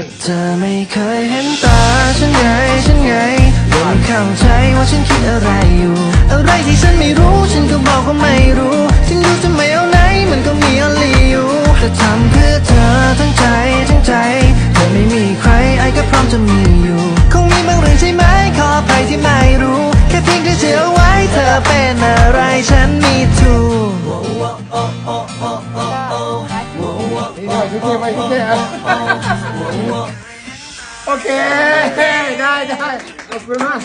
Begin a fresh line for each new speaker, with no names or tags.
ก็เธอไม่เคยเห็นตาฉันไงฉันไงเลยไม่เข้าใจว่าฉันคิดอะไรอยู่ อะไรที่ฉันไม่รู้ฉันก็บอกว่าไม่รู้ถึงรู้จะไม่เอาไหนมันก็มีอลีอยู่แต่ทำเพื่อเธอทั้งใจทั้งใจ เธอไม่มีใครไอ้ก็พร้อมจะมีอยู่คงมีบางเรื่องใช่ไหมขออภัยที่ไม่รู้ แค่เพียงแค่เชื่อไว้เธอเป็นอะไรฉันมีถูก
โอ้ ไปพี่เท่อะโอเคได้ได้ขอบคุณมาก